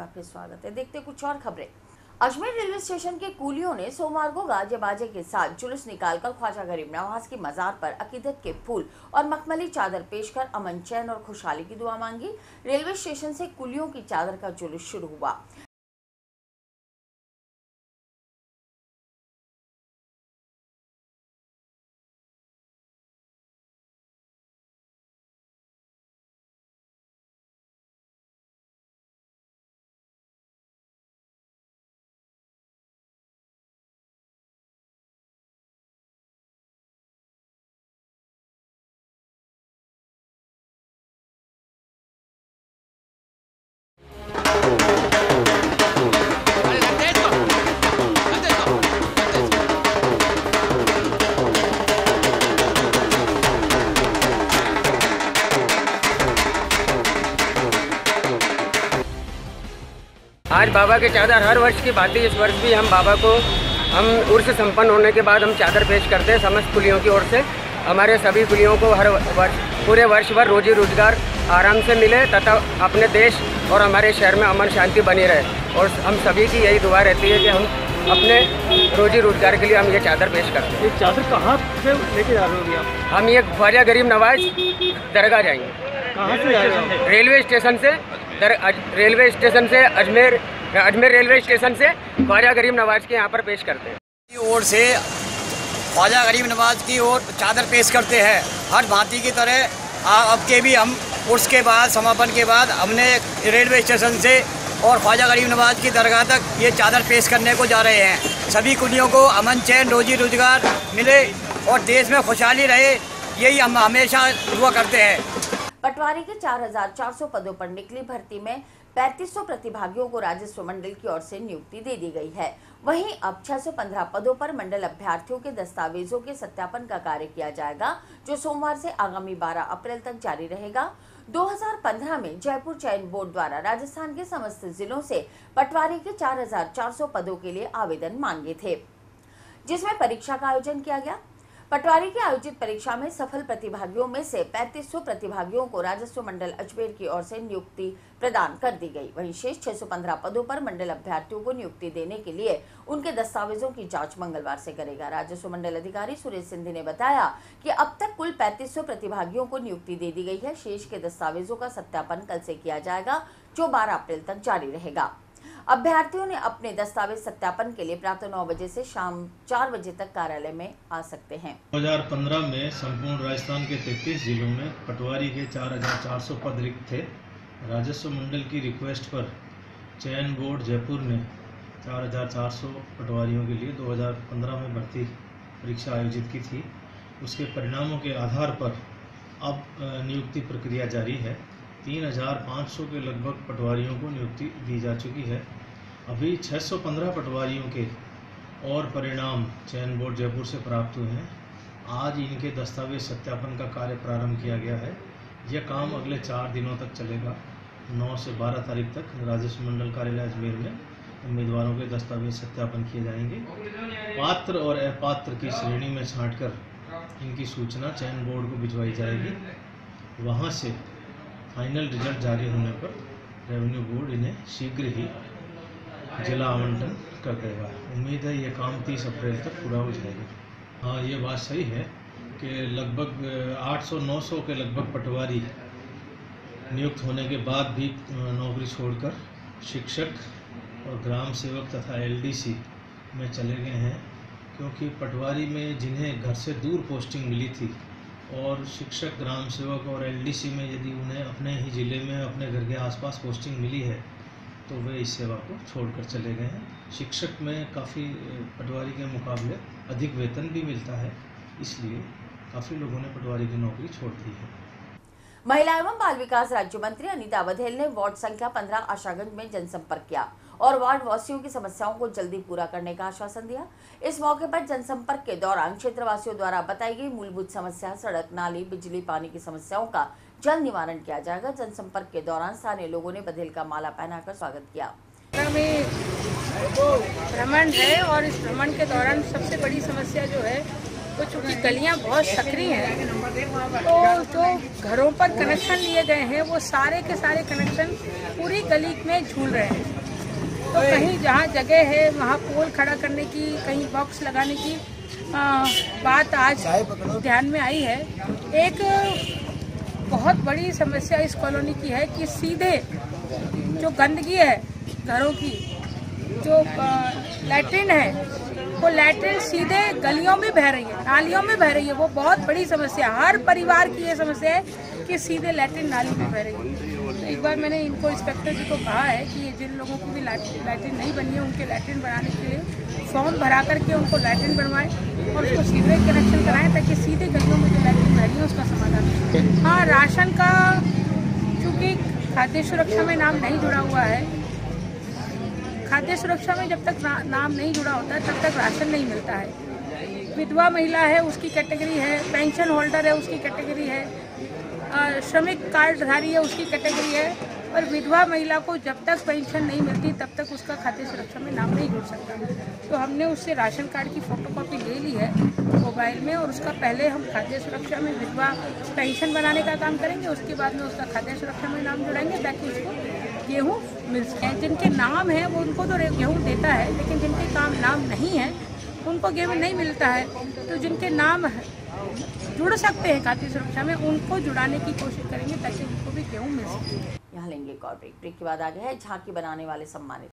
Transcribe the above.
बार फिर स्वागत है। देखते कुछ और खबरें। अजमेर रेलवे स्टेशन के कूलियों ने सोमवार को गाजे बाजे के साथ जुलूस निकालकर ख्वाजा गरीब नवाज़ की मजार पर अकीदत के फूल और मखमली चादर पेश कर अमन चैन और खुशहाली की दुआ मांगी। रेलवे स्टेशन से कुलियों की चादर का जुलूस शुरू हुआ। आज बाबा के चादर हर वर्ष की बात है इस वर्ष भी हम बाबा को हम उर्स संपन्न होने के बाद हम चादर पेश करते हैं समस्त कुलियों की ओर से। हमारे सभी कुलियों को हर वर्ष पूरे वर्ष भर रोजी रोज़गार आराम से मिले तथा अपने देश और हमारे शहर में अमन शांति बनी रहे। और हम सभी की यही दुआ रहती है कि हम अपने रोजी रोज़गार के लिए हम ये चादर पेश करते हैं। ये चादर कहाँ से लेके जा रहे हो आप? हम ये ख्वाजा गरीब नवाज़ दरगाह जाएँगे। कहाँ से हो? रेलवे स्टेशन से रेलवे स्टेशन से अजमेर अजमेर रेलवे स्टेशन से ख्वाजा गरीब नवाज़ के यहाँ पर पेश करते हैं। की ओर से ख्वाजा गरीब नवाज़ की ओर चादर पेश करते हैं। हर भांति की तरह अब के भी हम उर्स के बाद, समापन के बाद हमने रेलवे स्टेशन से और ख्वाजा गरीब नवाज़ की दरगाह तक ये चादर पेश करने को जा रहे हैं। सभी कुलियों को अमन चैन, रोजी रोज़गार मिले और देश में खुशहाली रहे, यही हम हमेशा दुआ करते हैं। पटवारी के 4,400 पदों पर निकली भर्ती में 3500 प्रतिभागियों को राजस्व मंडल की ओर से नियुक्ति दे दी गई है। वहीं अब 615 पदों पर मंडल अभ्यर्थियों के दस्तावेजों के सत्यापन का कार्य किया जाएगा जो सोमवार से आगामी 12 अप्रैल तक जारी रहेगा। 2015 में जयपुर चयन बोर्ड द्वारा राजस्थान के समस्त जिलों से पटवारी के 4,400 पदों के लिए आवेदन मांगे थे जिसमें परीक्षा का आयोजन किया गया। पटवारी की आयोजित परीक्षा में सफल प्रतिभागियों में से 3500 प्रतिभागियों को राजस्व मंडल अजमेर की ओर से नियुक्ति प्रदान कर दी गई। वहीं शेष 615 पदों पर मंडल अभ्यर्थियों को नियुक्ति देने के लिए उनके दस्तावेजों की जाँच मंगलवार से करेगा। राजस्व मंडल अधिकारी सुरेश सिंधी ने बताया कि अब तक कुल 3500 प्रतिभागियों को नियुक्ति दे दी गई है। शेष के दस्तावेजों का सत्यापन कल से किया जाएगा, जो बारह अप्रैल तक जारी रहेगा। अभ्यर्थियों ने अपने दस्तावेज़ सत्यापन के लिए प्रातः नौ बजे से शाम चार बजे तक कार्यालय में आ सकते हैं। 2015 में संपूर्ण राजस्थान के 33 जिलों में पटवारी के 4,400 पद रिक्त थे। राजस्व मंडल की रिक्वेस्ट पर चयन बोर्ड जयपुर ने 4,400 पटवारियों के लिए 2015 में भर्ती परीक्षा आयोजित की थी। उसके परिणामों के आधार पर अब नियुक्ति प्रक्रिया जारी है। 3,500 के लगभग पटवारियों को नियुक्ति दी जा चुकी है। अभी 615 पटवारियों के और परिणाम चयन बोर्ड जयपुर से प्राप्त हुए हैं। आज इनके दस्तावेज़ सत्यापन का कार्य प्रारंभ किया गया है। यह काम अगले चार दिनों तक चलेगा। 9 से 12 तारीख तक राजस्व मंडल कार्यालय अजमेर में उम्मीदवारों के दस्तावेज़ सत्यापन किए जाएँगे। पात्र और अपात्र की श्रेणी में छांटकर इनकी सूचना चयन बोर्ड को भिजवाई जाएगी। वहाँ से फाइनल रिज़ल्ट जारी होने पर रेवेन्यू बोर्ड इन्हें शीघ्र ही जिला आवंटन कर देगा। उम्मीद है ये काम 30 अप्रैल तक पूरा हो जाएगा। हाँ ये बात सही है कि लगभग 800-900 के लगभग पटवारी नियुक्त होने के बाद भी नौकरी छोड़कर शिक्षक और ग्राम सेवक तथा एलडीसी में चले गए हैं, क्योंकि पटवारी में जिन्हें घर से दूर पोस्टिंग मिली थी और शिक्षक, ग्राम सेवक और एलडीसी में यदि उन्हें अपने ही ज़िले में, अपने घर के आसपास पोस्टिंग मिली है तो वे इस सेवा को छोड़कर चले गए हैं। शिक्षक में काफ़ी पटवारी के मुकाबले अधिक वेतन भी मिलता है, इसलिए काफ़ी लोगों ने पटवारी की नौकरी छोड़ दी है। महिला एवं बाल विकास राज्य मंत्री अनिता बघेल ने वार्ड संख्या 15 आशागंज में जनसंपर्क किया और वार्ड वासियों की समस्याओं को जल्दी पूरा करने का आश्वासन दिया। इस मौके पर जनसंपर्क के दौरान क्षेत्रवासियों द्वारा बताई गई मूलभूत समस्या, सड़क, नाली, बिजली, पानी की समस्याओं का जल्द निवारण किया जाएगा। जनसंपर्क के दौरान स्थानीय लोगों ने बघेल का माला पहनाकर स्वागत किया। भ्रमण है और इस भ्रमण के दौरान सबसे बड़ी समस्या जो है तो चूँकि गलियाँ बहुत सकरी हैं तो जो घरों पर कनेक्शन लिए गए हैं वो सारे के सारे कनेक्शन पूरी गली में झूल रहे हैं। तो कहीं जहाँ जगह है वहाँ पोल खड़ा करने की कहीं बॉक्स लगाने की आ, बात आज ध्यान में आई है। एक बहुत बड़ी समस्या इस कॉलोनी की है कि सीधे जो गंदगी है घरों की, जो लैट्रिन है, वो लैट्रिन सीधे गलियों में बह रही है, नालियों में बह रही है। वो बहुत बड़ी समस्या हर परिवार की ये समस्या है कि सीधे लैट्रिन नाली में बह रही है। एक बार मैंने इनको इंस्पेक्टर जी को कहा है कि जिन लोगों की भी लैट्रिन नहीं बनी है, उनके लैट्रिन बनाने के लिए फॉर्म भरा करके उनको लैट्रिन बनवाएँ और उसको सीवरेज कनेक्शन कराएँ ताकि सीधे गलियों में जो लैट्रिन रही है उसका समाधान हाँ राशन का चूँकि खाद्य सुरक्षा में नाम नहीं जुड़ा हुआ है, खाद्य सुरक्षा में जब तक नाम नहीं जुड़ा होता है, तब तक राशन नहीं मिलता है। विधवा महिला है, उसकी कैटेगरी है पेंशन होल्डर है, उसकी कैटेगरी है श्रमिक कार्डधारी है, उसकी कैटेगरी है। और विधवा महिला को जब तक पेंशन नहीं मिलती, तब तक उसका खाद्य सुरक्षा में नाम नहीं जुड़ सकता। तो हमने उससे राशन कार्ड की फोटोकॉपी ले ली है मोबाइल में, और उसका पहले हम खाद्य सुरक्षा में विधवा पेंशन बनाने का काम करेंगे, उसके बाद में उसका खाद्य सुरक्षा में नाम जुड़ाएँगे, ताकि उसको गेहूँ मिल सके। जिनके नाम है, वो उनको तो गेहूँ देता है, लेकिन जिनके काम नाम नहीं है, उनको गेहूँ नहीं मिलता है। तो जिनके नाम जुड़ सकते हैं खाद्य सुरक्षा में, उनको जुड़ाने की कोशिश करेंगे ताकि उनको भी गेहूँ मिल सके। यहाँ लेंगे एक और ब्रेक ब्रेक के बाद आ गया है झांकी बनाने वाले सम्मानित।